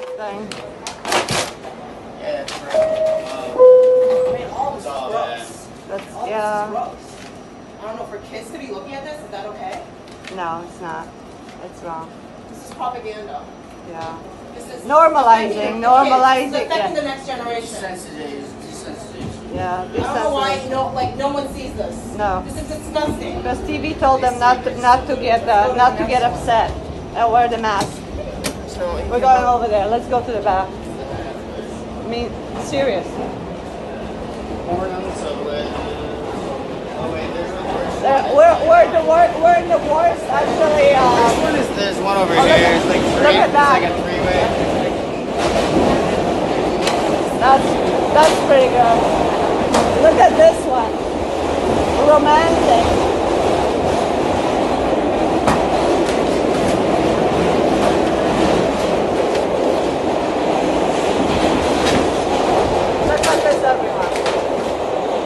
Thing. Yeah, that's right. I mean, all this is Oh, gross. That's All yeah. this is gross. I don't know, for kids to be looking at this, is that okay? No, it's not. It's wrong. This is propaganda. Yeah. This is Normalizing, the normalizing. It's affecting yeah. the next generation. Desensitization. Desensitization. Yeah. I don't know why no, like no one sees this. No. This is disgusting. Because TV told them not to, not to get uh, not to get upset and wear the mask. So We're going over there. Let's go to the back. I mean, serious. Born on the subway. Oh wait, there's the worst. There, we're, we're the wor- we're in the worst actually. Which Um, one is this? One over Oh, here. It's like three. look three. at It's that. like a three-way. that's that's pretty good. Look at this one. Romantic. Look at this, everyone.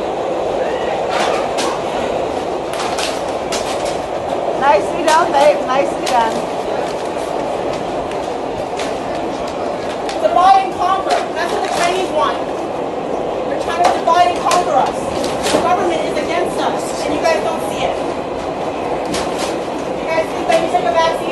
Nicely done, babe. Nicely done. Divide and conquer. That's what the Chinese want. They're trying to divide and conquer us. The government is against us, and you guys don't see it. You guys think that you take a vaccine